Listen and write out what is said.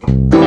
Bye.